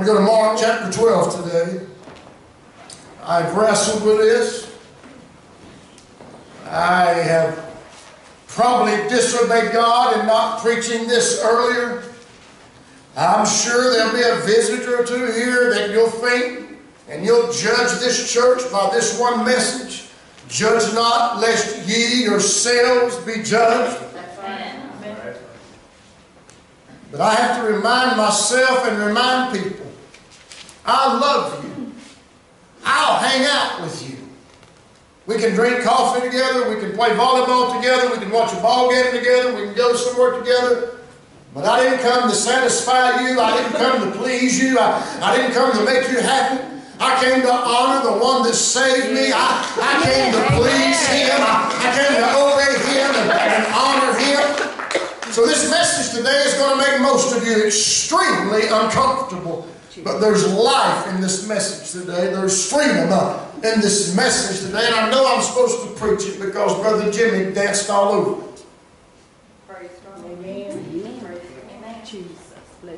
want to go to Mark chapter 12 today. I've wrestled with this. I have probably disobeyed God in not preaching this earlier. I'm sure there'll be a visitor or two here that you'll think and you'll judge this church by this one message. Judge not, lest ye yourselves be judged. But I have to remind myself and remind people I love you. I'll hang out with you. We can drink coffee together. We can play volleyball together. We can watch a ball game together. We can go somewhere together. But I didn't come to satisfy you. I didn't come to please you. I, I didn't come to make you happy. I came to honor the one that saved me. I, I came to please him. I, I came to obey him and, and honor him. So this message today is going to make most of you extremely uncomfortable. But there's life in this message today. There's freedom uh, in this message today. And I know I'm supposed to preach it because Brother Jimmy danced all over it.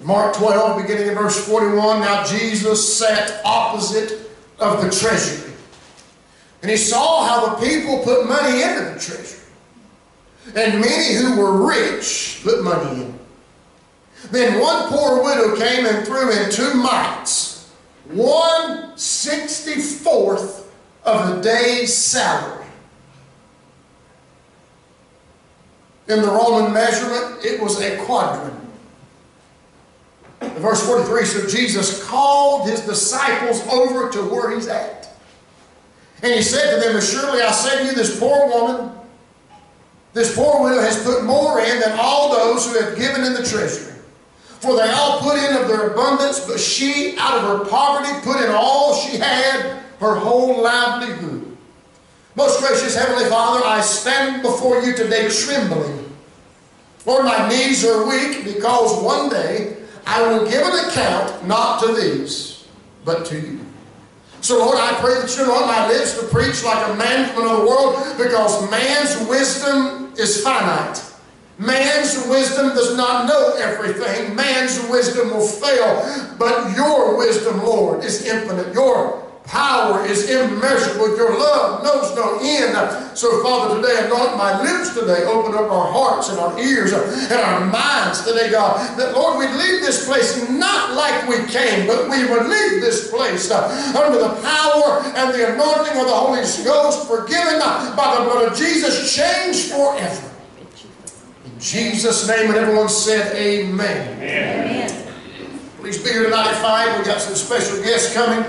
Mark 12, beginning in verse 41. Now Jesus sat opposite of the treasury. And he saw how the people put money into the treasury. And many who were rich put money in. Then one poor widow came and threw in two mites, one sixty-fourth of a day's salary. In the Roman measurement, it was a quadrant. Verse 43 so Jesus called his disciples over to where he's at. And he said to them, Surely I say to you, this poor woman, this poor widow has put more in than all those who have given in the treasury. For they all put in of their abundance, but she, out of her poverty, put in all she had, her whole livelihood. Most gracious Heavenly Father, I stand before you today trembling. Lord, my knees are weak because one day I will give an account not to these, but to you. So, Lord, I pray that you anoint my lips to preach like a man from another world because man's wisdom is finite. Man's wisdom does not know everything. Man's wisdom will fail. But your wisdom, Lord, is infinite. Your power is immeasurable. Your love knows no end. So, Father, today, anoint my lips today. Open up our hearts and our ears and our minds today, God. That, Lord, we'd leave this place not like we came, but we would leave this place uh, under the power and the anointing of the Holy Ghost, forgiven by the blood of Jesus, changed forever. Jesus' name, and everyone said, Amen. Amen. Please be here tonight at 5. We've got some special guests coming.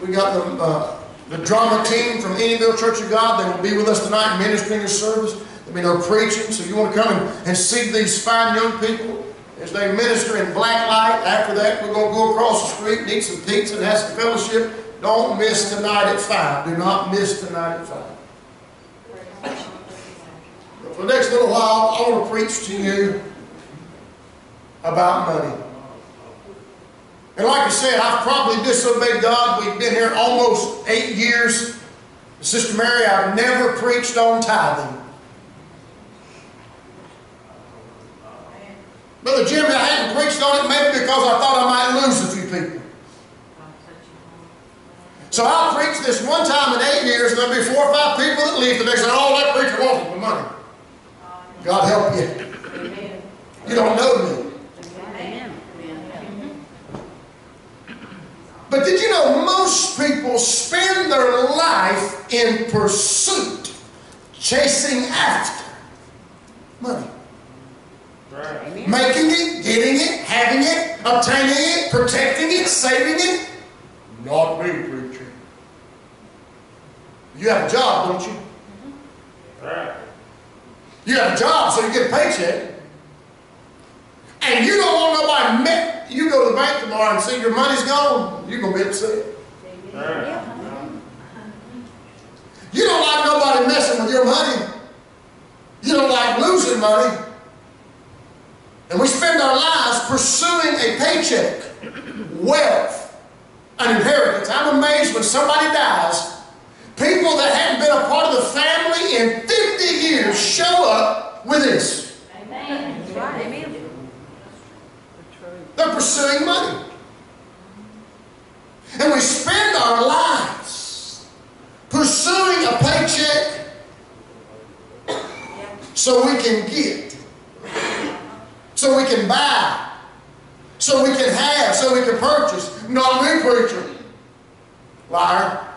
We got the, uh, the drama team from Eneyville Church of God. They will be with us tonight ministering a service. There'll be no preaching. So if you want to come and, and see these fine young people as they minister in black light. After that, we're going to go across the street and eat some pizza and have some fellowship. Don't miss tonight at 5. Do not miss tonight at 5. For the next little while, I want to preach to you about money. And like I said, I've probably disobeyed God. We've been here almost eight years. Sister Mary, I've never preached on tithing. Brother Jimmy, I hadn't preached on it maybe because I thought I might lose a few people. So I'll preach this one time in eight years, and there'll be four or five people that leave the next day. Oh, that preacher wants the money. God help you. You don't know me. But did you know most people spend their life in pursuit, chasing after money? Right. Making it, getting it, having it, obtaining it, protecting it, saving it. Not me, preacher. You have a job, don't you? Right. You have a job, so you get a paycheck. And you don't want nobody met. You go to the bank tomorrow and see your money's gone, you're going to be upset. You don't like nobody messing with your money. You don't like losing money. And we spend our lives pursuing a paycheck, wealth, an inheritance. I'm amazed when somebody dies, people that hadn't been a part of the family in 50 you show up with this. Amen. They're pursuing money. And we spend our lives pursuing a paycheck so we can get, so we can buy, so we can have, so we can purchase. Not a new preacher. Liar.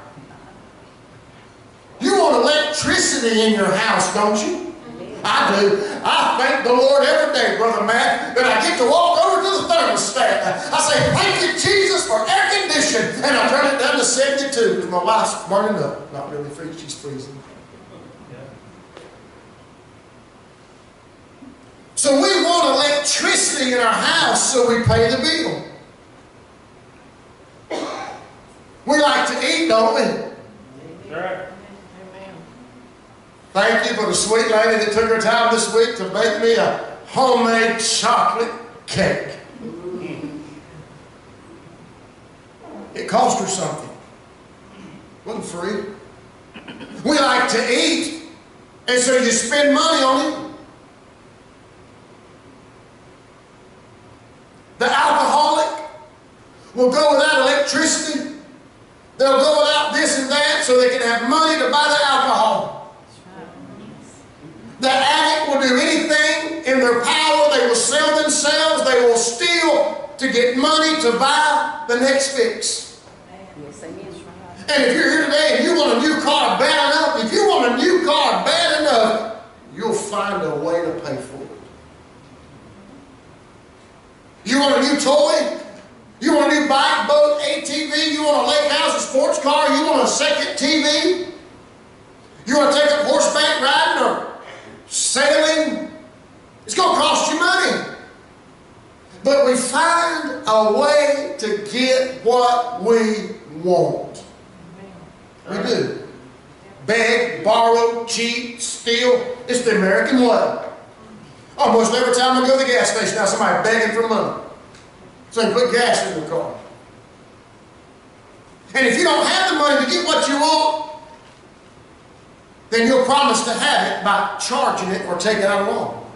You want electricity in your house, don't you? I do. I thank the Lord every day, Brother Matt, that I get to walk over to the thermostat. I say, thank you, Jesus, for air conditioning. And I turn it down to 72 because my wife's burning up. Not really freezing, she's freezing. So we want electricity in our house so we pay the bill. We like to eat, don't we? Right. Thank you for the sweet lady that took her time this week to make me a homemade chocolate cake. It cost her something. It wasn't free. We like to eat, and so you spend money on it. The alcoholic will go without electricity. They'll go without this and that so they can have money to buy the alcohol. The addict will do anything in their power. They will sell themselves. They will steal to get money to buy the next fix. Yes. And if you're here today and you want a new car bad enough, if you want a new car bad enough, you'll find a way to pay for it. You want a new toy? You want a new bike, boat, ATV? You want a lake house, a sports car? You want a second TV? You want to take up horseback riding or sailing? It's going to cost you money. But we find a way to get what we want. We do. Beg, borrow, cheat, steal. It's the American way. Almost every time I go to the gas station, now somebody begging for money. So they put gas in the car. And if you don't have the money to get what you want, then you'll promise to have it by charging it or taking out a loan.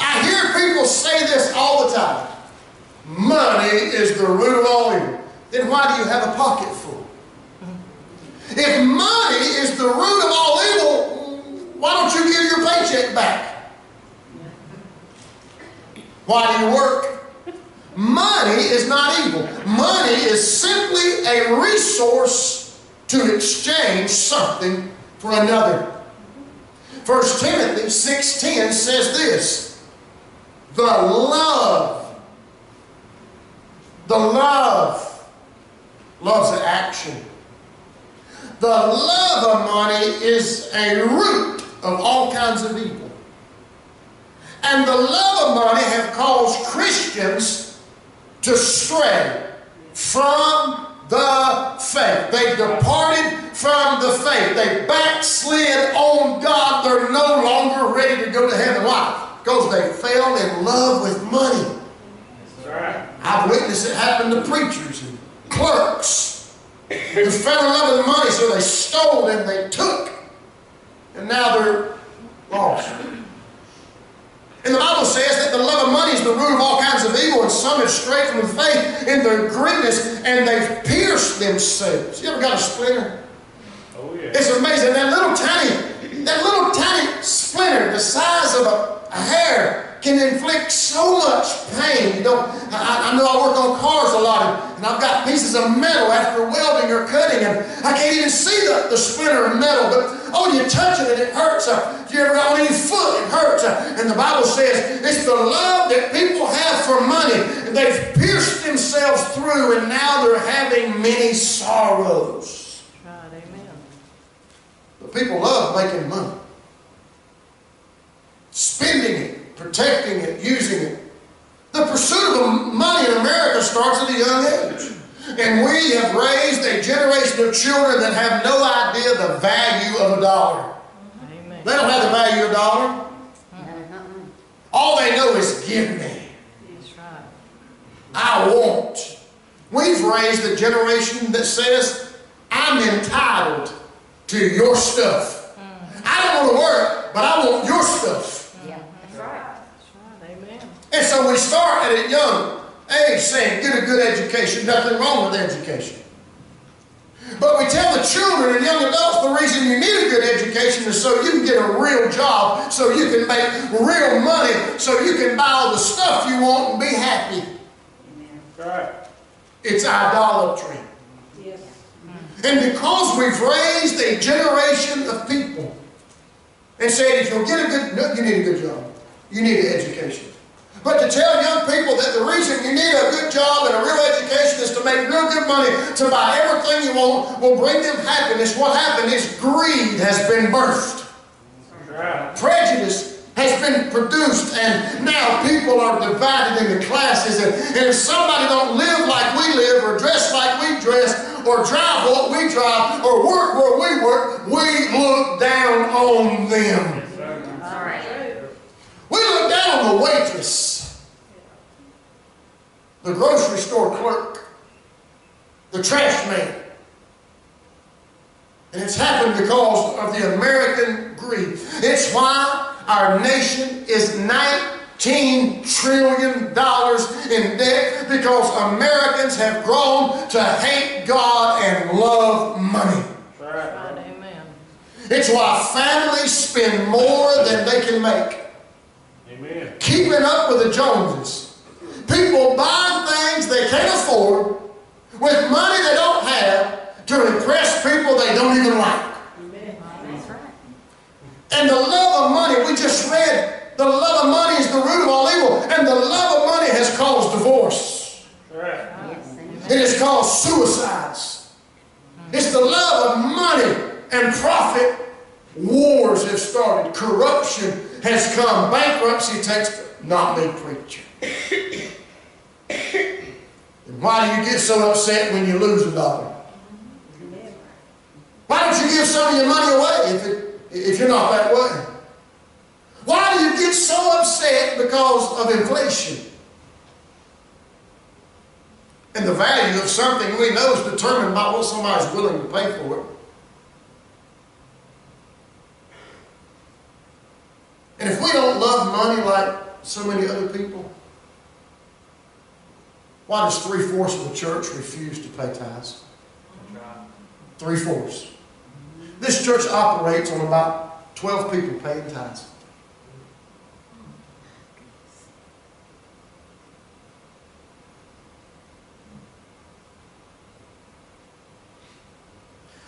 I hear people say this all the time. Money is the root of all evil. Then why do you have a pocket full? If money is the root of all evil, why don't you give your paycheck back? Why do you work? Money is not evil. Money is simply a resource to exchange something for another. 1 Timothy 6.10 says this, The love, the love, love's action. The love of money is a root of all kinds of evil. And the love of money have caused Christians to stray from the faith. They departed from the faith. They backslid on God. They're no longer ready to go to heaven. Why? Because they fell in love with money. Right. I've witnessed it happen to preachers and clerks who fell in love with money, so they stole and they took. And now they're lost. And the Bible says that the love of money is the root of all kinds of evil, and some have strayed from the faith in their greediness, and they've pierced themselves. You ever got a splinter? Oh, yeah. It's amazing. That little tiny, that little tiny splinter, the size of a, a hair, can inflict so much pain. You know, I, I know I work on cars a lot, and I've got pieces of metal after welding or cutting, and I can't even see the, the splinter of metal, but oh, you touch it and it hurts. Uh, you ever got on any foot, it hurts. Uh, and the Bible says it's the love that people have for money. They've pierced themselves through, and now they're having many sorrows. But people love making money. Spending it, protecting it, using it. The pursuit of money in America starts at a young age. And we have raised a generation of children that have no idea the value of a dollar. Amen. They don't have the value of a dollar. All they know is give me. That's right. I want. We've raised a generation that says, I'm entitled to your stuff. Hmm. I don't want to work, but I want your stuff. Yeah, that's right. That's right, amen. And so we start at a young age saying, get a good education. Nothing wrong with education. But we tell the children and young adults the reason you need a good education is so you can get a real job, so you can make real money, so you can buy all the stuff you want and be happy. That's right. It's idolatry. And because we've raised a generation of people and said, if you'll get a good, no, you need a good job. You need an education. But to tell young people that the reason you need a good job and a real education is to make real good money, to buy everything you want, will bring them happiness. What happened is greed has been birthed. Right. Prejudice has been produced and now people are divided into classes and, and if somebody don't live like we live or dress like we dress or drive what we drive or work where we work, we look down on them. We look down on the waitress, the grocery store clerk, the trash man. And it's happened because of the American greed. It's why our nation is 19 trillion dollars in debt because Americans have grown to hate God and love money. Right. Right, amen. It's why families spend more than they can make Amen. keeping up with the Joneses. People buying things they can't afford with money they don't have to impress people they don't even like. And the love of money, we just read, the love of money is the root of all evil. And the love of money has caused divorce. Right. It has caused suicides. It's the love of money and profit. Wars have started. Corruption has come. Bankruptcy takes, not me, preacher. And why do you get so upset when you lose a dollar? Why don't you give some of your money away if, it, if you're not that way? Why do you get so upset because of inflation? And the value of something we know is determined by what somebody's willing to pay for it. And if we don't love money like so many other people, why does three-fourths of the church refuse to pay tithes? Three-fourths. This church operates on about 12 people paying tithes.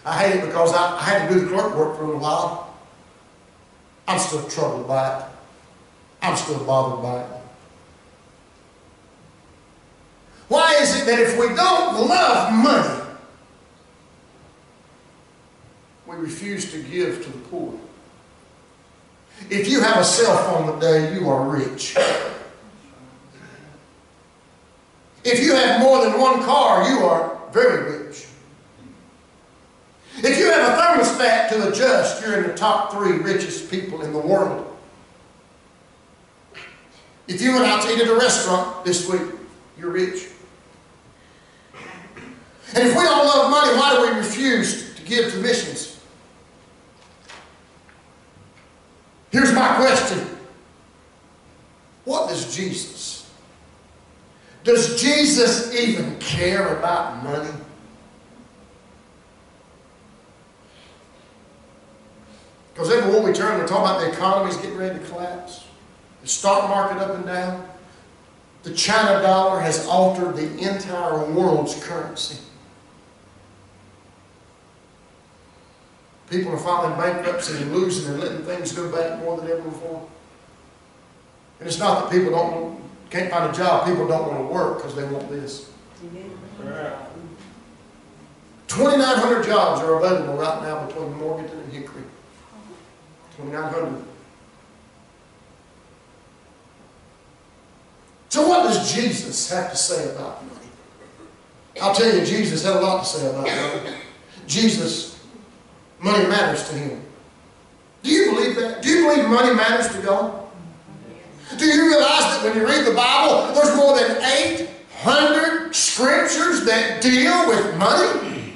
I hate it because I, I had to do the clerk work for a little while. I'm still troubled by it. I'm still bothered by it. Why is it that if we don't love money, we refuse to give to the poor? If you have a cell phone today, you are rich. If you have more than one car, you are very rich. If you have a thermostat to adjust, you're in the top three richest people in the world. If you went out to eat at a restaurant this week, you're rich. And if we don't love money, why do we refuse to give to missions? Here's my question. What does Jesus? Does Jesus even care about money? Because every everywhere we turn, we're talking about the economy's getting ready to collapse. The stock market up and down. The China dollar has altered the entire world's currency. People are filing bankruptcy and losing and letting things go back more than ever before. And it's not that people don't can't find a job, people don't want to work because they want this. Right. 2,900 jobs are available right now between Morganton and Hickory. 2,900. So what does Jesus have to say about money? I'll tell you, Jesus had a lot to say about money. Jesus, money matters to him. Do you believe that? Do you believe money matters to God? Do you realize that when you read the Bible, there's more than 800 scriptures that deal with money?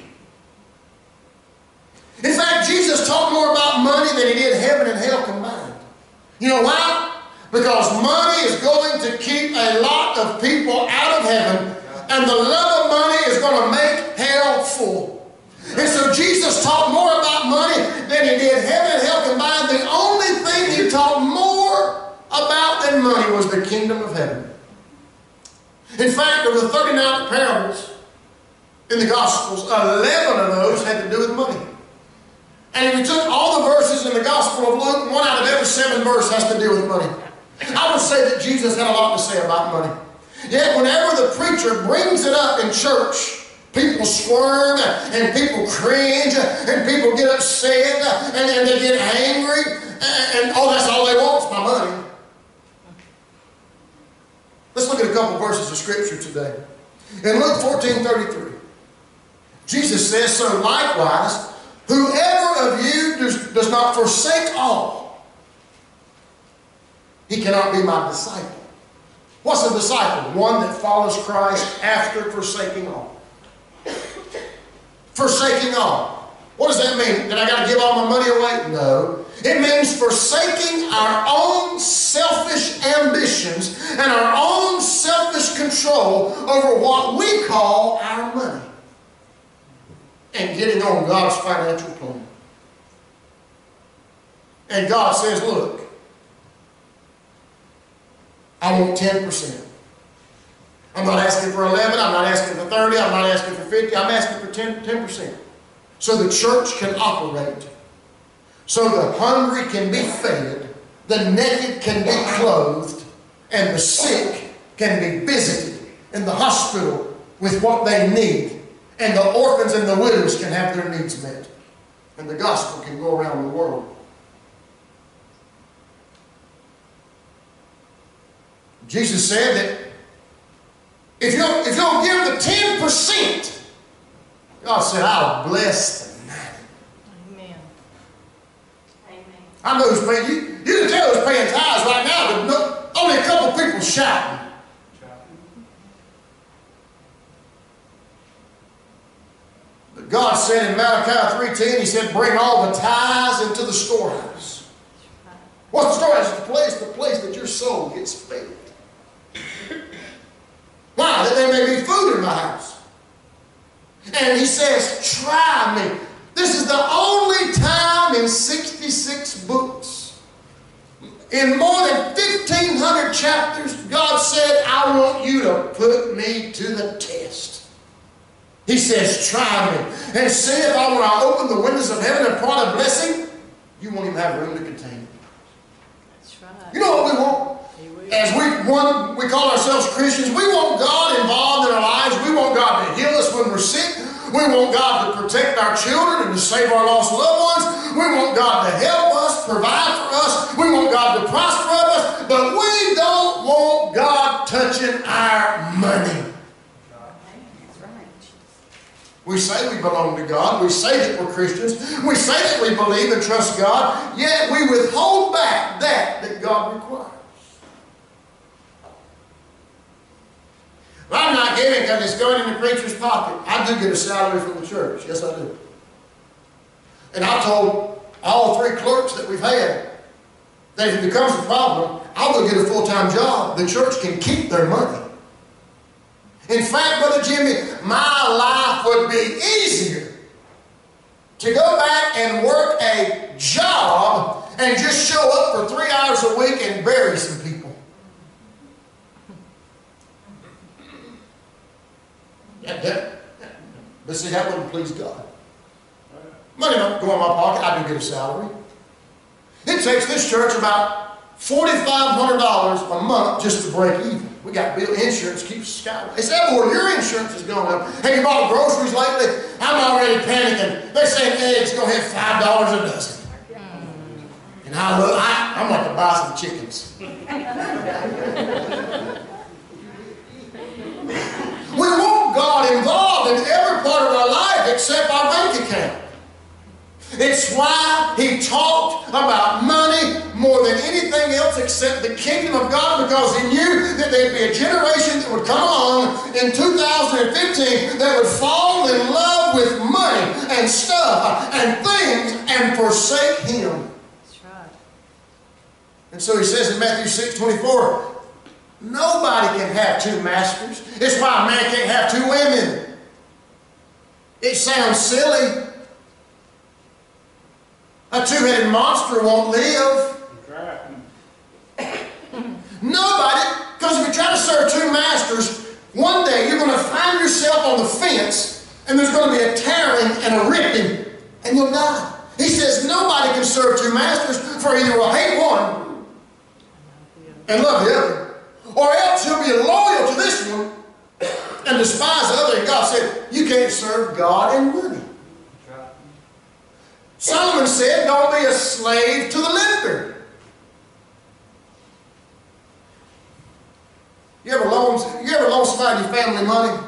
In fact, Jesus talked more about money than he did heaven and hell combined. You know why? Because money is going to keep a lot of people out of heaven, and the love of money is going to make hell full. And so Jesus taught more about money than he did heaven hell combined. The only thing he taught more about than money was the kingdom of heaven. In fact, of the 39 parables in the Gospels, 11 of those had to do with money. And if you took all the verses in the Gospel of Luke, one out of every seven verse has to do with money. I would say that Jesus had a lot to say about money. Yet whenever the preacher brings it up in church, people squirm and people cringe and people get upset and, and they get angry and, and oh, that's all they want is my money. Let's look at a couple verses of scripture today. In Luke 14 33, Jesus says, So likewise, whoever of you does, does not forsake all, he cannot be my disciple. What's a disciple? One that follows Christ after forsaking all. Forsaking all. What does that mean? That I got to give all my money away? No. It means forsaking our own selfish ambitions and our own selfish control over what we call our money and getting on God's financial plan. And God says, look, I want 10%. I'm not asking for 11, I'm not asking for 30, I'm not asking for 50, I'm asking for 10, 10%. So the church can operate. So the hungry can be fed, the naked can be clothed, and the sick can be visited in the hospital with what they need. And the orphans and the widows can have their needs met. And the gospel can go around the world. Jesus said that if you'll, if you'll give the 10%, God said, I'll bless the 90. Amen. Amen. I know who's paying, you, you can tell who's paying tithes right now, but no, only a couple people shouting. But God said in Malachi 3.10, He said, bring all the tithes into the storehouse. What's the storehouse? The place, the place that your soul gets fed. Why? That there may be food in my house. And he says, try me. This is the only time in 66 books, in more than 1,500 chapters, God said, I want you to put me to the test. He says, try me. And see if I, when I open the windows of heaven and pour out a blessing, you won't even have room to contain it. That's right. You know what we want? As we we call ourselves Christians, we want God involved in our lives. We want God to heal us when we're sick. We want God to protect our children and to save our lost loved ones. We want God to help us, provide for us. We want God to prosper us. But we don't want God touching our money. We say we belong to God. We say that we're Christians. We say that we believe and trust God. Yet we withhold back that that God requires. Well, I'm not giving because it's going in the preacher's pocket. I do get a salary from the church. Yes, I do. And I told all three clerks that we've had that if it becomes a problem, I'll go get a full-time job. The church can keep their money. In fact, Brother Jimmy, my life would be easier to go back and work a job and just show up for three hours a week and bury some people. That, that, but see, that wouldn't please God. Money don't go in my pocket. I do get a salary. It takes this church about $4,500 a month just to break even. We got bill insurance keeps. They said, well, your insurance is going up. Have you bought groceries lately? I'm already panicking. They're saying eggs go ahead five dollars a dozen. And I look, I, I'm going to buy some chickens. we want God involved in every part of our life except our bank account. It's why he talked about money more than anything else except the kingdom of God because he knew that there'd be a generation that would come along in 2015 that would fall in love with money and stuff and things and forsake him. That's right. And so he says in Matthew 6 24, nobody can have two masters. It's why a man can't have two women. It sounds silly. A two-headed monster won't live. Nobody, because if you try to serve two masters, one day you're going to find yourself on the fence and there's going to be a tearing and a ripping and you'll die. He says nobody can serve two masters for either will hate one and love the other, or else you'll be loyal to this one and despise the other. And God said, you can't serve God and money. Solomon said, don't be a slave to the lender. You ever loan, you ever loan somebody your family money?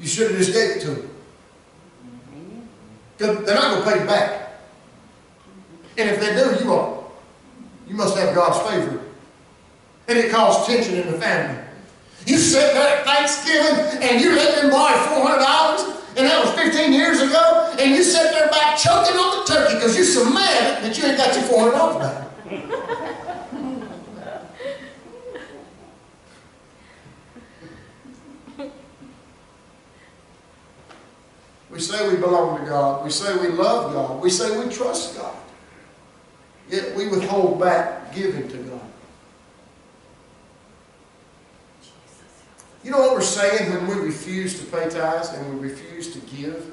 You should have just gave it to them. They're not going to pay you back. And if they do, you won't. You must have God's favor. And it caused tension in the family. You sit there at Thanksgiving and you let them borrow $400 and that was 15 years ago, and you sit there back choking on the turkey because you're so mad that you ain't got your $400 back. We say we belong to God. We say we love God. We say we trust God. Yet we withhold back giving to God. You know what we're saying when we refuse to pay tithes and we refuse to give?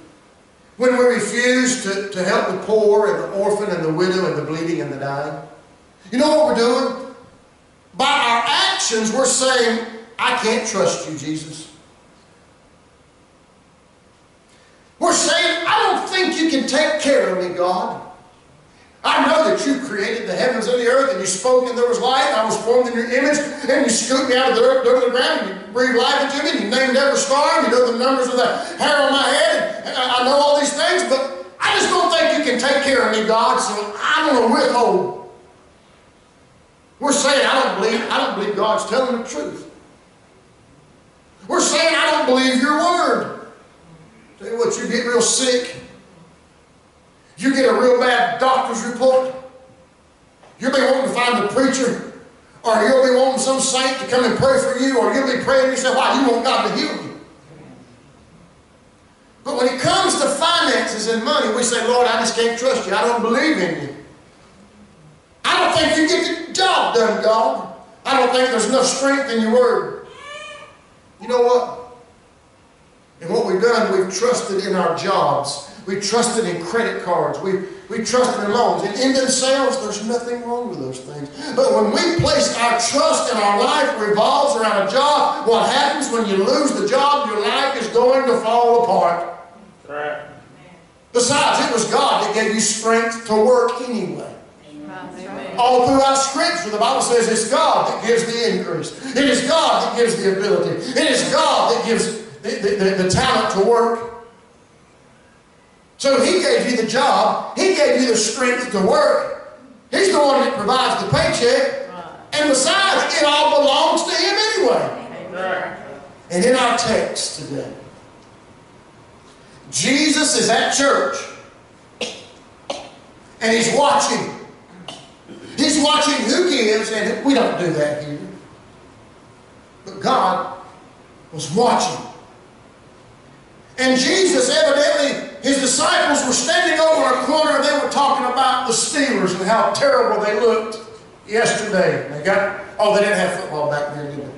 When we refuse to, to help the poor and the orphan and the widow and the bleeding and the dying? You know what we're doing? By our actions, we're saying, I can't trust you, Jesus. We're saying, I don't think you can take care of me, God. I know that you created the heavens and the earth, and you spoke and there was light, I was formed in your image, and you scooped me out of the dirt, dirt of the ground, and you breathed life into me, and you named every star, and you know the numbers of the hair on my head, and I I know all these things, but I just don't think you can take care of me, God, so I'm going to withhold. Oh. We're saying, I don't believe, I don't believe God's telling the truth. We're saying, I don't believe your word. Tell you what, you get real sick, you get a real bad doctor's report, you'll be wanting to find the preacher, or you'll be wanting some saint to come and pray for you, or you'll be praying yourself, why, you want God to heal you. But when it comes to finances and money, we say, Lord, I just can't trust you. I don't believe in you. I don't think you get the job done, God. I don't think there's enough strength in your word. You know what? And what we've done, we've trusted in our jobs. We've trusted in credit cards. We've, we've trusted in loans. And in themselves, there's nothing wrong with those things. But when we place our trust and our life revolves around a job, what happens when you lose the job, your life is going to fall apart. Right. Besides, it was God that gave you strength to work anyway. Amen. All throughout Scripture, the Bible says it's God that gives the increase. It is God that gives the ability. It is God that gives the, the, the, the talent to work. So He gave you the job. He gave you the strength to work. He's the one that provides the paycheck. And besides, it all belongs to Him anyway. Right. And in our text today, Jesus is at church and he's watching. He's watching who gives, and we don't do that here. But God was watching. And Jesus, evidently, his disciples were standing over a corner and they were talking about the Steelers and how terrible they looked yesterday. They got, oh, they didn't have football back then?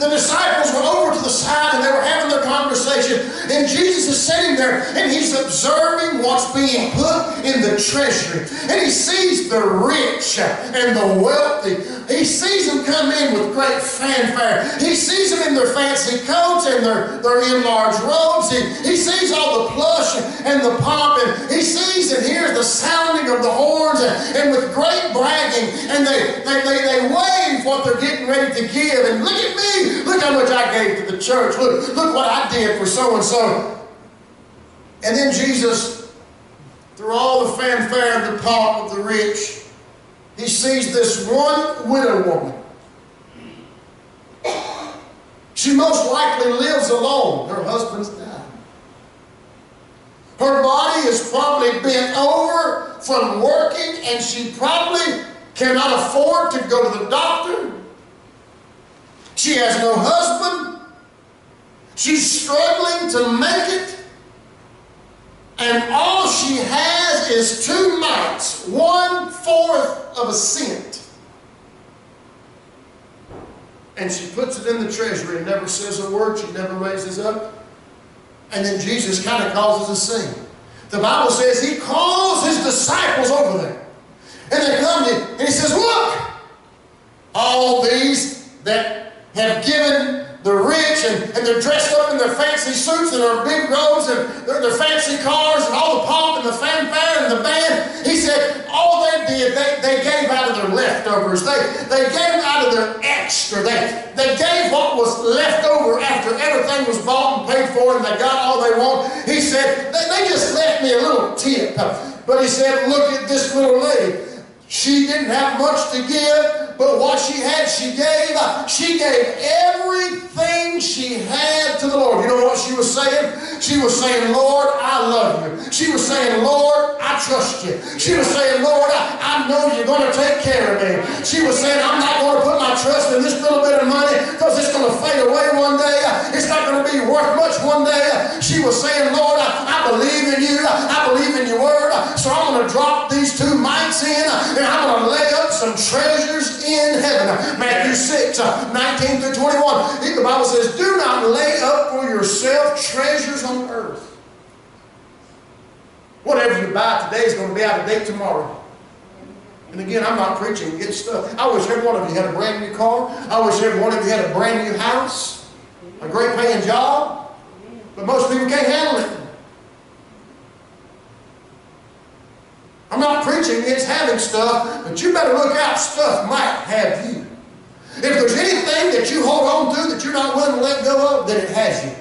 The disciples were over to the side and they were having their conversation. And Jesus is sitting there and he's observing what's being put in the treasury. And he sees the rich and the wealthy. He sees them come in with great fanfare. He sees them in their fancy coats and their, their enlarged robes. He, he sees all the plush and the pomp. And he sees and hears the sounding of the horns and, and with great bragging. And they, they, they, they wave what they're getting ready to give. And look at me. Look how much I gave to the church. Look, look what I did for so and so. And then Jesus, through all the fanfare and the pomp of the rich, he sees this one widow woman. She most likely lives alone. Her husband's died. Her body is probably bent over from working, and she probably cannot afford to go to the doctor. She has no husband. She's struggling to make it. And all she has is two mites, one fourth of a cent. And she puts it in the treasury and never says a word. She never raises up. And then Jesus kind of causes a scene. The Bible says he calls his disciples over there. And they come to him and he says, Look, all these that have given the rich and, and they're dressed up in their fancy suits and their big robes and their, their fancy cars and all the pomp and the fanfare and the band. He said all they did, they, they gave out of their leftovers. They, they gave out of their extra. They, they gave what was left over after everything was bought and paid for and they got all they want. He said, they, they just left me a little tip. But he said, look at this little lady. She didn't have much to give, but what she had, she gave. She gave everything she had to the Lord. You know what she was saying? She was saying, Lord, I love you. She was saying, Lord, I trust you. She was saying, Lord, I, I know you're going to take care of me. She was saying, I'm not going to put my trust in this little bit of money because it's going to fade away one day. It's not going to be worth much one day. She was saying, Lord, I, I believe in you. I believe in your word. So I'm going to drop these two mites in I'm going to lay up some treasures in heaven. Matthew 6, uh, 19 through 21. The Bible says, Do not lay up for yourself treasures on earth. Whatever you buy today is going to be out of date tomorrow. And again, I'm not preaching get stuff. I wish every one of you had a brand new car. I wish every one of you had a brand new house, a great paying job. But most people can't handle it. I'm not preaching against having stuff, but you better look out. Stuff might have you. If there's anything that you hold on to that you're not willing to let go of, then it has you.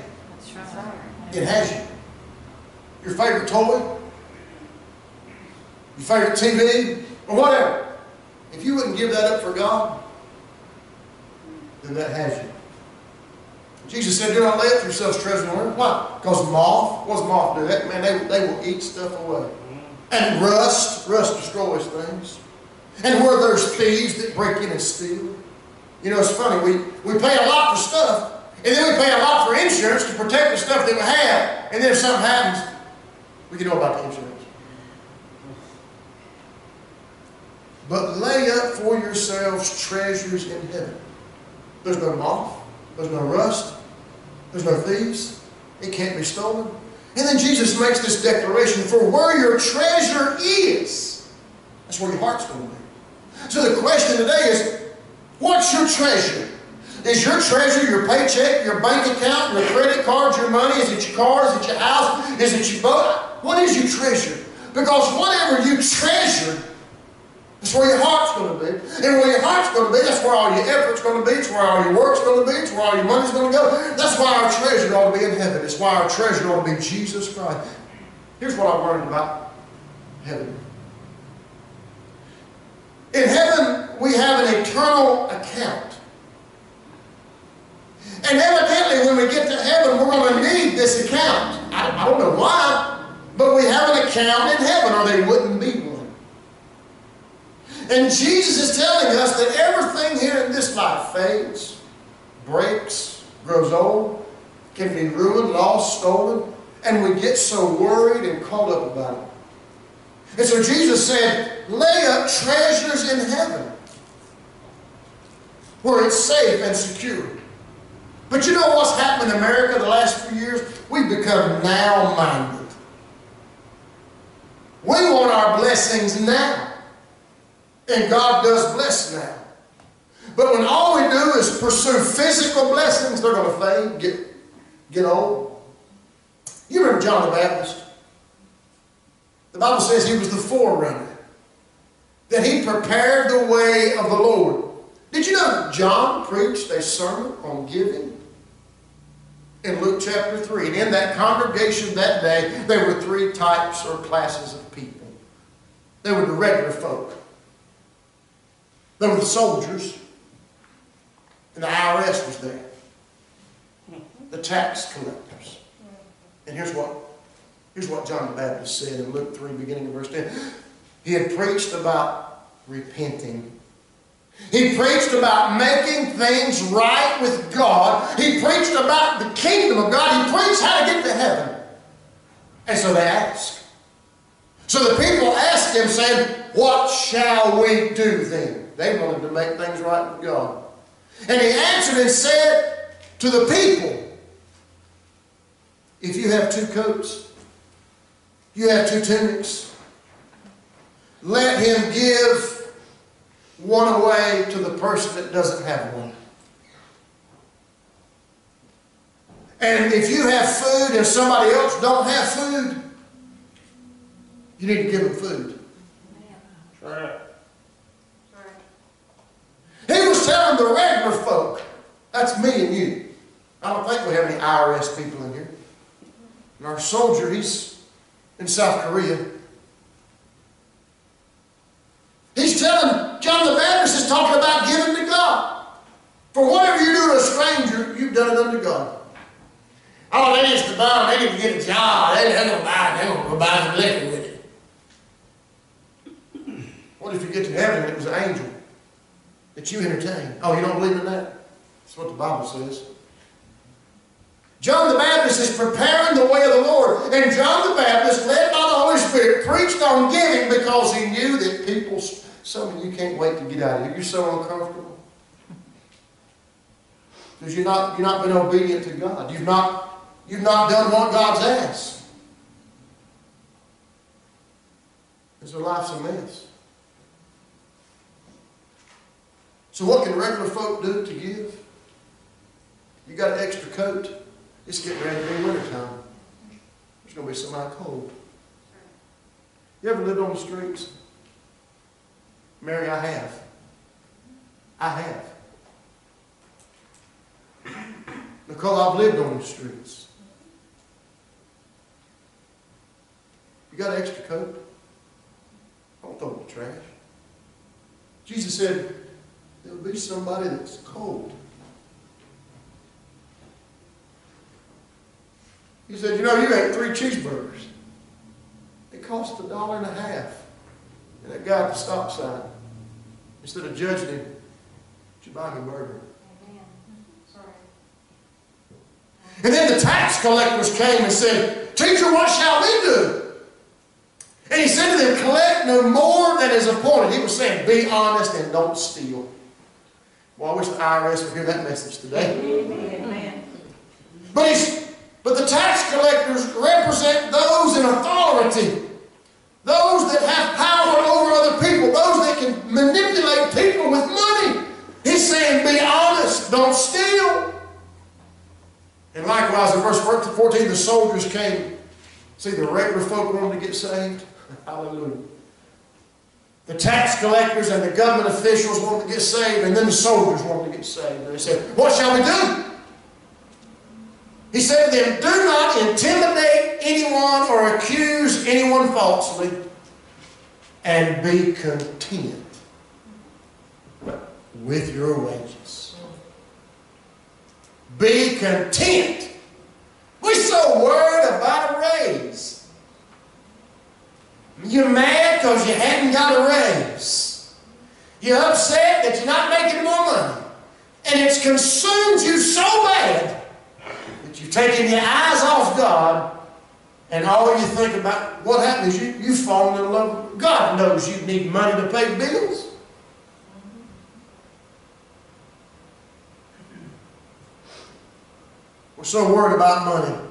It has you. Your favorite toy, your favorite TV, or whatever. If you wouldn't give that up for God, then that has you. Jesus said, Do not lay up for yourselves treasure on earth. Why? Because moth, what does moth do? That, man, they, they will eat stuff away. And rust, rust destroys things. And where there's thieves that break in and steal. You know, it's funny, we, we pay a lot for stuff, and then we pay a lot for insurance to protect the stuff that we have. And then if something happens, we can know about the insurance. But lay up for yourselves treasures in heaven. There's no moth, there's no rust, there's no thieves, it can't be stolen. And then Jesus makes this declaration for where your treasure is, that's where your heart's going to be. So the question today is what's your treasure? Is your treasure your paycheck, your bank account, your credit cards, your money? Is it your car? Is it your house? Is it your boat? What is your treasure? Because whatever you treasure, that's where your heart's going to be. And where your heart's going to be, that's where all your effort's going to be. It's where all your work's going to be. It's where all your money's going to go. That's why our treasure ought to be in heaven. It's why our treasure ought to be Jesus Christ. Here's what I've learned about heaven. In heaven, we have an eternal account. And evidently, when we get to heaven, we're going to need this account. I, I don't know why, but we have an account in heaven, or they wouldn't be. And Jesus is telling us that everything here in this life fades, breaks, grows old, can be ruined, lost, stolen, and we get so worried and caught up about it. And so Jesus said, lay up treasures in heaven where it's safe and secure. But you know what's happened in America the last few years? We've become now-minded. We want our blessings now. And God does bless now. But when all we do is pursue physical blessings, they're going to fade, get, get old. You remember John the Baptist? The Bible says he was the forerunner. That he prepared the way of the Lord. Did you know John preached a sermon on giving? In Luke chapter 3. And in that congregation that day, there were three types or classes of people. There were the regular folk. There were the soldiers. And the IRS was there. Mm-hmm. The tax collectors. And here's what, here's what John the Baptist said in Luke 3, beginning of verse 10. He had preached about repenting. He preached about making things right with God. He preached about the kingdom of God. He preached how to get to heaven. And so they asked. So the people asked him, saying, What shall we do then? They wanted to make things right with God. And he answered and said to the people, If you have two coats, you have two tunics, let him give one away to the person that doesn't have one. And if you have food and somebody else don't have food, you need to give them food. Right. Telling the regular folk, that's me and you. I don't think we have any IRS people in here. And our soldier, he's in South Korea. He's telling, John the Baptist is talking about giving to God. For whatever you do to a stranger, you've done it unto God. Oh, they to buy, they to get a job. They, to buy, they're going to go buy some liquor with it. What if you get to heaven and it was an angel that you entertain? Oh, you don't believe in that? That's what the Bible says. John the Baptist is preparing the way of the Lord. And John the Baptist, led by the Holy Spirit, preached on giving because he knew that people, some of you can't wait to get out of here. You're so uncomfortable. Because you're not, you're not been obedient to God. You've not, you've not done what God's asked. And so life's a mess. So what can regular folk do to give? You got an extra coat. It's getting ready to be wintertime. There's going to be somebody cold. You ever lived on the streets? Mary, I have. I have. Nicole, I've lived on the streets. You got an extra coat? Don't throw it in the trash. Jesus said, there'll be somebody that's cold. He said, you know, you ate three cheeseburgers. It cost a dollar and a half. And that guy at the stop sign, instead of judging him, should buy him a burger. And then the tax collectors came and said, Teacher, what shall we do? And he said to them, Collect no more than is appointed. He was saying, Be honest and don't steal. Well, I wish the IRS would hear that message today. Amen. But, he's, but the tax collectors represent those in authority, those that have power over other people, those that can manipulate people with money. He's saying, Be honest, don't steal. And likewise, in verse 14, the soldiers came. See, the regular folk wanted to get saved. Hallelujah. The tax collectors and the government officials wanted to get saved, and then the soldiers wanted to get saved. And they said, What shall we do? He said to them, Do not intimidate anyone or accuse anyone falsely, and be content with your wages. Be content. We're so worried about a raise. You're mad because you hadn't got a raise. You're upset that you're not making more money. And it's consumed you so bad that you've taken your eyes off God and all you think about what happened is you, you've fallen in love. God knows you need money to pay bills. We're so worried about money.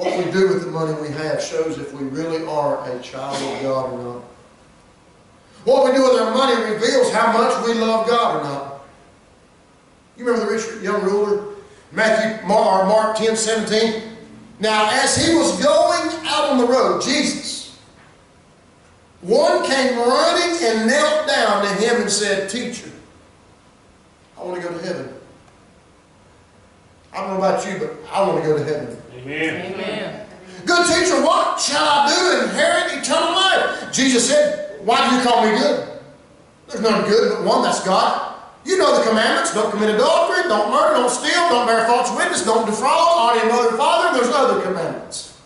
What we do with the money we have shows if we really are a child of God or not. What we do with our money reveals how much we love God or not. You remember the rich young ruler? Matthew, Mark, Mark 10, 17. Now, as he was going out on the road, Jesus, one came running and knelt down to him and said, Teacher, I want to go to heaven. I don't know about you, but I want to go to heaven. Amen. Amen. Good teacher, what shall I do to inherit eternal life? Jesus said, Why do you call me good? There's none good but one, that's God. You know the commandments. Don't commit adultery, don't murder, don't steal, don't bear false witness, don't defraud, honor your mother and father. There's other commandments.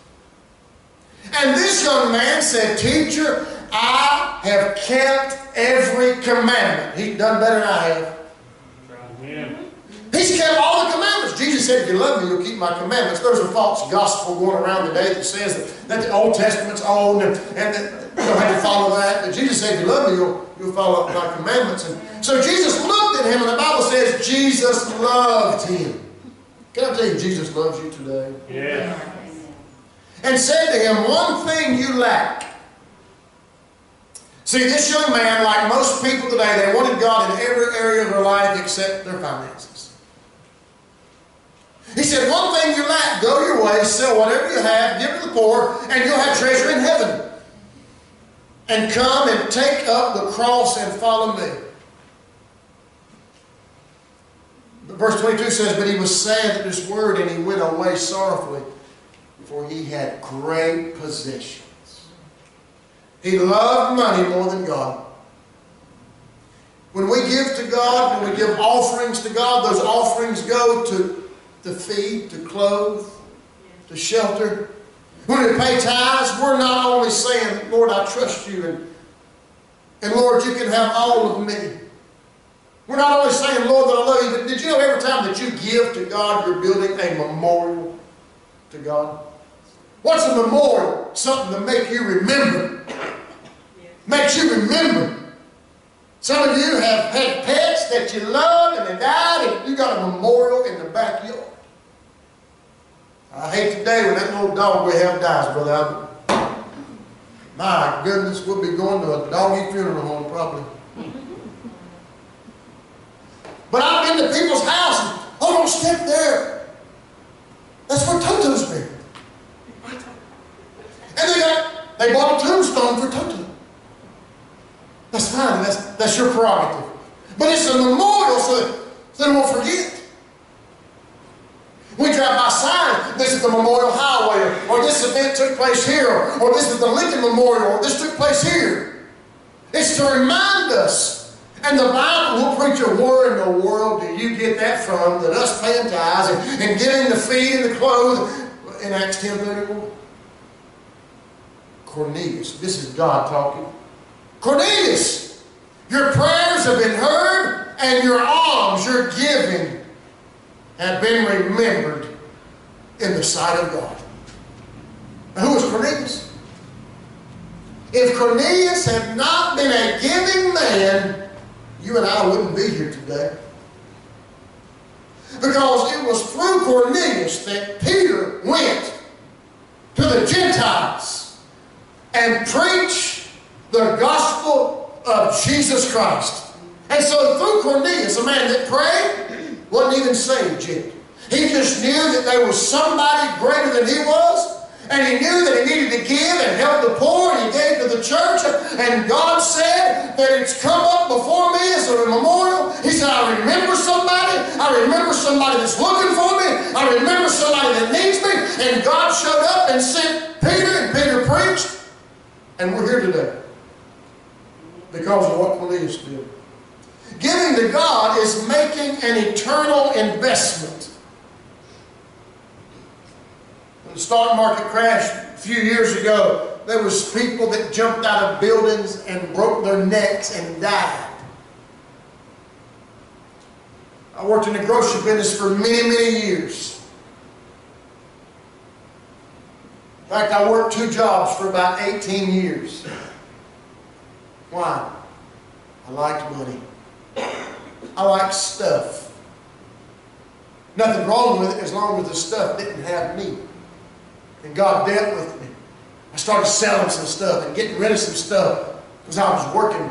And this young man said, Teacher, I have kept every commandment. He's done better than I have. Amen. He's kept all the commandments. Jesus said, if you love me, you'll keep my commandments. There's a false gospel going around today that says that, that the Old Testament's old and, and that you don't have to follow that. But Jesus said, if you love me, you'll, you'll follow my commandments. And so Jesus looked at him, and the Bible says Jesus loved him. Can I tell you, Jesus loves you today? Yeah. And said to him, one thing you lack. See, this young man, like most people today, they wanted God in every area of their life except their finances. He said, one thing you lack, go your way, sell whatever you have, give to the poor, and you'll have treasure in heaven. And come and take up the cross and follow me. But verse 22 says, But he was sad at this word, and he went away sorrowfully, for he had great possessions. He loved money more than God. When we give to God, when we give offerings to God, those offerings go to, to feed, to clothe, to shelter. When we pay tithes, we're not only saying, Lord, I trust you, and, and Lord, you can have all of me. We're not only saying, Lord, that I love you, but did you know every time that you give to God, you're building a memorial to God? What's a memorial? Something to make you remember. Makes you remember. Some of you have had pets that you loved and they died, and you got a memorial in the backyard. I hate the day when that little dog we have dies, Brother Albert. My goodness, we'll be going to a doggy funeral home probably. But I've been to people's house and, oh, don't step there. That's where Toto's buried. And they got, they bought a tombstone for Toto. That's fine, that's, that's your prerogative. But it's a memorial so so they won't forget. We drive by sign, this is the Memorial Highway, or this event took place here, or this is the Lincoln Memorial, or this took place here. It's to remind us. And the Bible will preach a where in the world do you get that from? That us paying tithes and, and giving the feed and the clothes in Acts 10 31? Cornelius, this is God talking. Cornelius, your prayers have been heard and your alms, your giving, have been remembered in the sight of God. Who was Cornelius? If Cornelius had not been a giving man, you and I wouldn't be here today. Because it was through Cornelius that Peter went to the Gentiles and preached the gospel of Jesus Christ. And so through Cornelius, a man that prayed, wasn't even saved yet. He just knew that there was somebody greater than he was. And he knew that he needed to give and help the poor, and he gave to the church. And God said that it's come up before me as a memorial. He said, I remember somebody. I remember somebody that's looking for me. I remember somebody that needs me. And God showed up and sent Peter, and Peter preached. And we're here today because of what Cornelius did. Giving to God is making an eternal investment. When the stock market crashed a few years ago, there was people that jumped out of buildings and broke their necks and died. I worked in the grocery business for many, many years. In fact, I worked two jobs for about 18 years. Why? I liked money. I like stuff. Nothing wrong with it as long as the stuff didn't have me. And God dealt with me. I started selling some stuff and getting rid of some stuff because I was working.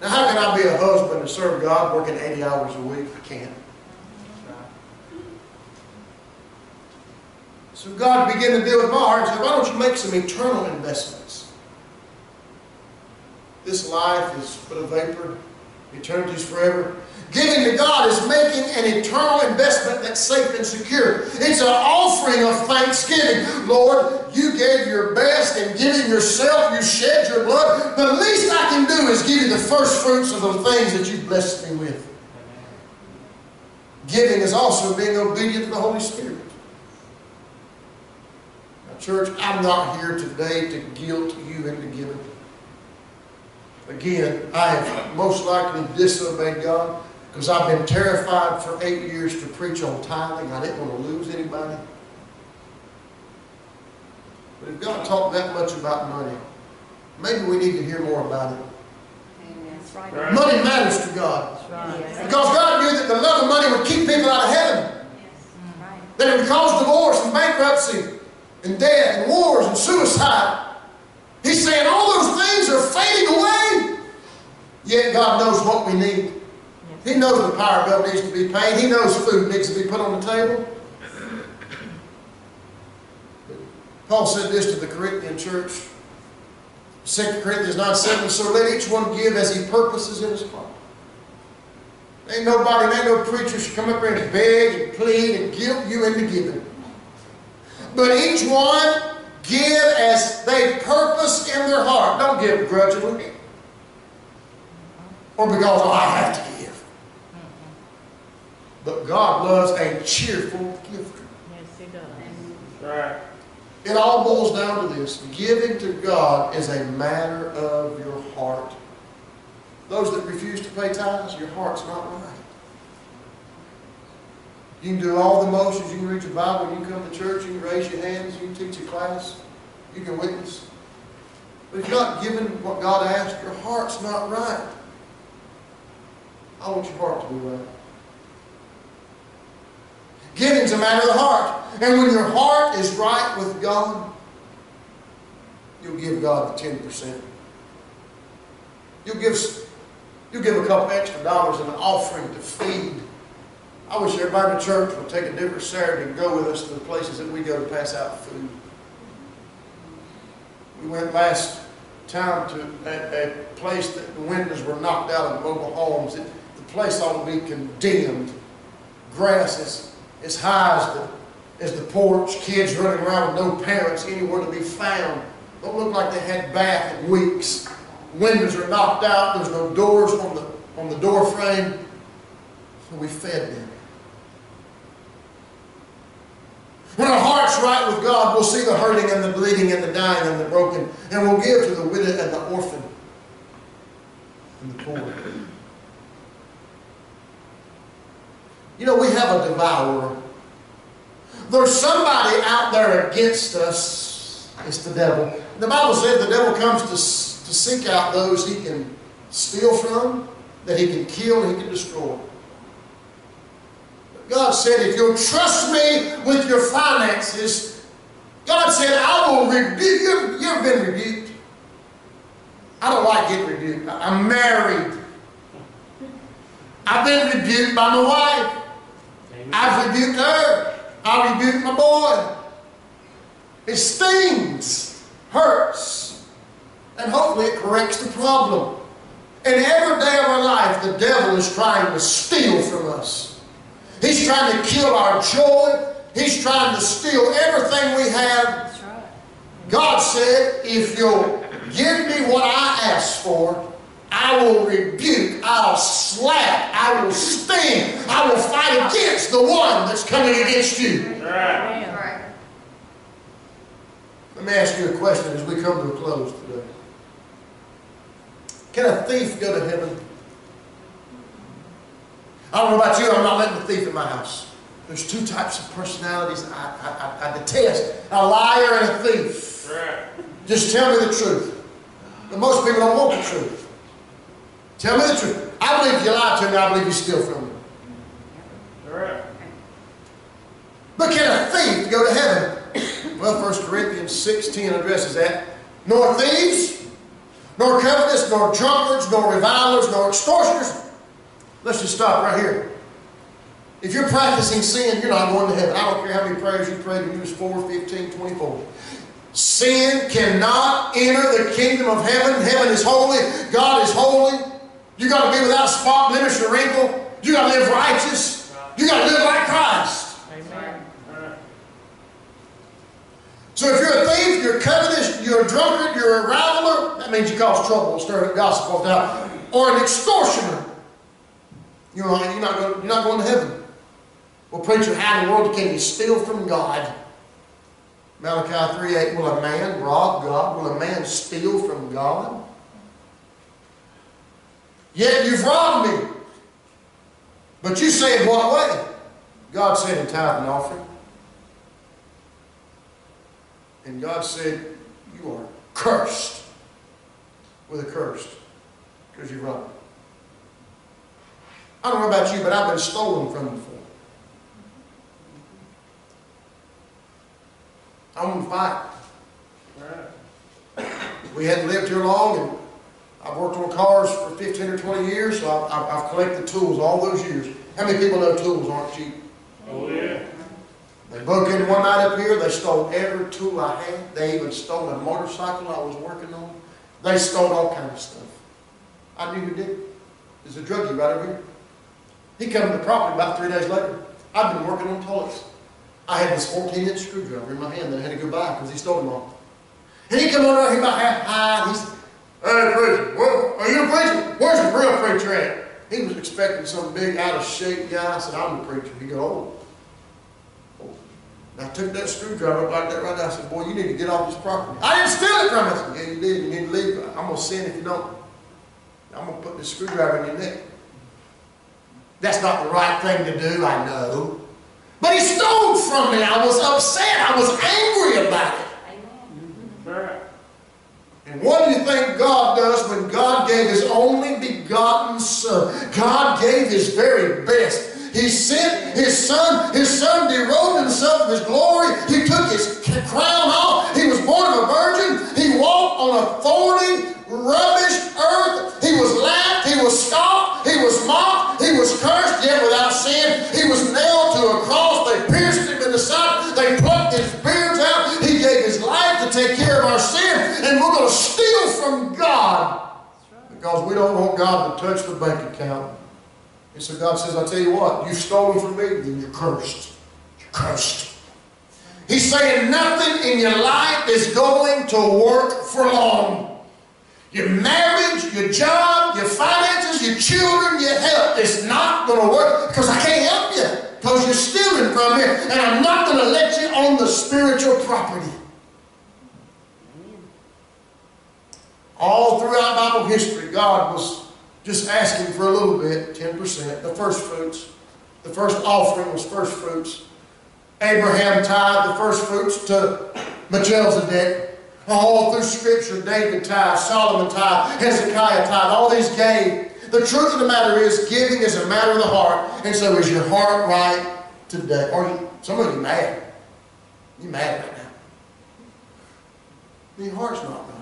Now, how can I be a husband and serve God working 80 hours a week? I can't. So God began to deal with my heart and said, why don't you make some eternal investments? This life is but a vapor. Eternity is forever. Giving to God is making an eternal investment that's safe and secure. It's an offering of thanksgiving. Lord, you gave your best in giving yourself. You shed your blood. The least I can do is give you the first fruits of the things that you blessed me with. Giving is also being obedient to the Holy Spirit. Now, church, I'm not here today to guilt you into giving. Again, I have most likely disobeyed God because I've been terrified for eight years to preach on tithing. I didn't want to lose anybody. But if God talked that much about money, maybe we need to hear more about it. Right. Right. Money matters to God. Right. Because God knew that the love of money would keep people out of heaven. Right. That it would cause divorce and bankruptcy and death and wars and suicide. He's saying all those things are fading away. Yet God knows what we need. He knows the power bill needs to be paid. He knows food needs to be put on the table. Paul said this to the Corinthian church. 2 Corinthians 9 7. So let each one give as he purposes in his heart. Ain't nobody, ain't no preacher should come up here and beg and plead and guilt you into giving. But each one give as they purpose in their heart. Don't give grudgingly. Or because oh, I have to give. But God loves a cheerful giver. Yes, he does. Right. It all boils down to this. Giving to God is a matter of your heart. Those that refuse to pay tithes, your heart's not right. You can do all the motions, you can read your Bible, you can come to church, you can raise your hands, you can teach a class, you can witness. But if you're not giving what God asked, your heart's not right. I want your heart to be right. Giving's a matter of the heart. And when your heart is right with God, you'll give God the 10%. You'll give, you'll give a couple extra dollars in an offering to feed. I wish everybody in the church would take a different Saturday and go with us to the places that we go to pass out food. We went last time to a, a place that the windows were knocked out of mobile homes. It, the place ought to be condemned. Grass is as high as the, as the porch, kids running around with no parents anywhere to be found. Don't look like they had bath in weeks. Windows are knocked out. There's no doors on the, on the door frame. We fed them. When our heart's right with God, we'll see the hurting and the bleeding and the dying and the broken, and we'll give to the widow and the orphan and the poor. You know, we have a devourer. There's somebody out there against us. It's the devil. The Bible says the devil comes to, to seek out those he can steal from, that he can kill, and he can destroy. God said, if you'll trust me with your finances, God said, I will rebuke you. You ever been rebuked? I don't like getting rebuked. I'm married. I've been rebuked by my wife. Amen. I've rebuked her. I rebuked my boy. It stings, hurts, and hopefully it corrects the problem. And every day of our life, the devil is trying to steal from us. He's trying to kill our joy. He's trying to steal everything we have. Right. God said, if you'll give me what I ask for, I will rebuke, I'll slap, I will sting, I will fight against the one that's coming against you. Right. Amen. Let me ask you a question as we come to a close today. Can a thief go to heaven? I don't know about you, I'm not letting a thief in my house. There's two types of personalities I, I, I, I detest a liar and a thief. Right. Just tell me the truth. But most people don't want the truth. Tell me the truth. I believe you lie to me, I believe you steal from me. Right. But can a thief go to heaven? Well, 1 Corinthians 16 addresses that. Nor thieves, nor covetous, nor drunkards, nor revilers, nor extortioners. Let's just stop right here. If you're practicing sin, you're not going to heaven. I don't care how many prayers you prayed when you was 4, 15, 24. Sin cannot enter the kingdom of heaven. Heaven is holy. God is holy. You got to be without spot, blemish, or wrinkle. You got to live righteous. You got to live like Christ. Amen. So if you're a thief, you're covetous, you're a drunkard, you're a rivaler, that means you cause trouble, stir up gossip all. Or an extortioner. You're not, you're not, going, you're not going to heaven. Well, preacher, how in the world can you steal from God? Malachi 3 8, will a man rob God? Will a man steal from God? Yet you've robbed me. But you say in what way? God said in tithe and offering. And God said, You are cursed with a curse because you robbed me. I don't know about you, but I've been stolen from before. I want to fight. Right. We hadn't lived here long, and I've worked on cars for 15 or 20 years, so I've, I've, I've collected tools all those years. How many people know tools aren't cheap? Oh, yeah. They broke in one night up here, they stole every tool I had. They even stole a motorcycle I was working on. They stole all kinds of stuff. I knew who did it. There's a druggie right over here. He come to the property about three days later. I've been working on toilets. I had this 14 inch screwdriver in my hand that I had to go buy because he stole them all. And he come over here about half high and he said, Hey preacher, are you a preacher? Where's the real preacher at? He was expecting some big out of shape guy. I said, I'm the preacher. He go, oh. And I took that screwdriver up like that right there. I said, boy, you need to get off this property. I didn't steal it from him. I said, yeah, you did. You need to leave. I'm going to sin if you don't. I'm going to put this screwdriver in your neck. That's not the right thing to do, I know. But he stole from me. I was upset. I was angry about it. Right. And what do you think God does when God gave His only begotten Son? God gave His very best. He sent His Son. His Son derobed Himself of His glory. He took His crown off. He was born of a virgin. He walked on a thorny, rubbish earth. He was laughed. He was scoffed. He was mocked. Because we don't want God to touch the bank account. And so God says, I tell you what, you've stolen from me, then you're cursed. You're cursed. He's saying nothing in your life is going to work for long. Your marriage, your job, your finances, your children, your health is not going to work because I can't help you because you're stealing from me and I'm not going to let you on the spiritual property. All throughout Bible history, God was just asking for a little bit, 10%, the first fruits. The first offering was first fruits. Abraham tithed the first fruits to Melchizedek. All through Scripture, David tithed, Solomon tithed, Hezekiah tithed, all these gave. The truth of the matter is, giving is a matter of the heart. And so is your heart right today? Are you, some of you mad. You mad right now. Your heart's not right.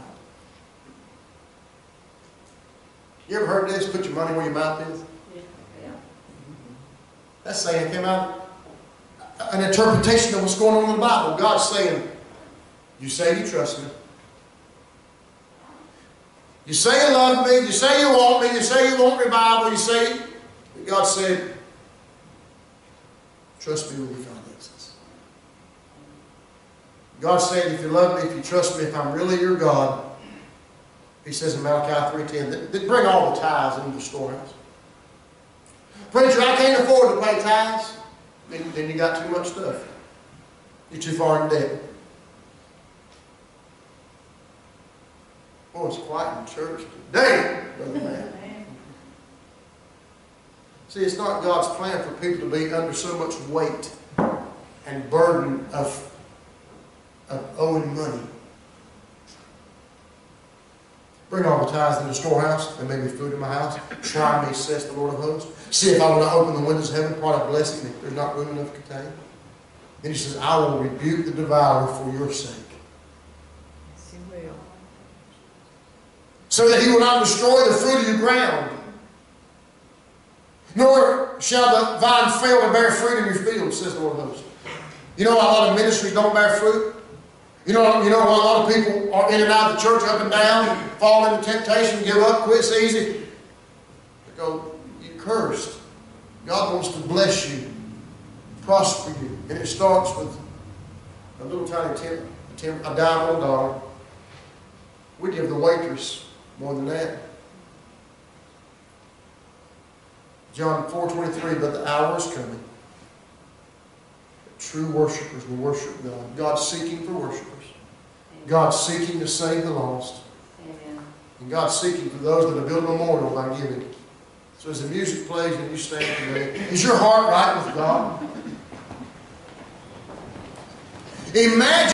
You ever heard this? Put your money where your mouth is. That saying came out an interpretation of what's going on in the Bible. God's saying, you say you trust me. You say you love me. You say you want me. You say you want revival. You say, God said, trust me with your finances. God said, if you love me, if you trust me, if I'm really your God, he says in Malachi 3.10, that, that bring all the tithes into the storehouse. Preacher, I can't afford to pay tithes. Then, then you got too much stuff. You're too far in debt. Oh, it's quiet in church today, brother man. See, it's not God's plan for people to be under so much weight and burden of, of owing money. Bring all the tithes into the storehouse, and make me food in my house. Try me, says the Lord of hosts. See if I will not open the windows of heaven, pour out a blessing if there's not room enough to contain. Then he says, I will rebuke the devourer for your sake. Yes, you will. So that he will not destroy the fruit of your ground. Nor shall the vine fail to bear fruit in your fields, says the Lord of hosts. You know why a lot of ministries don't bear fruit? You know, you know a lot of people are in and out of the church, up and down, fall into temptation, give up, quit so easy? Because you're cursed. God wants to bless you, prosper you. And it starts with a little tiny tip, a, dime or a dollar. We give the waitress more than that. John 4.23, but the hour is coming. True worshipers will worship God. God's seeking for worshipers. God's seeking to save the lost. Amen. And God's seeking for those that have built a memorial by giving. So as the music plays and you stand today, is your heart right with God? Imagine.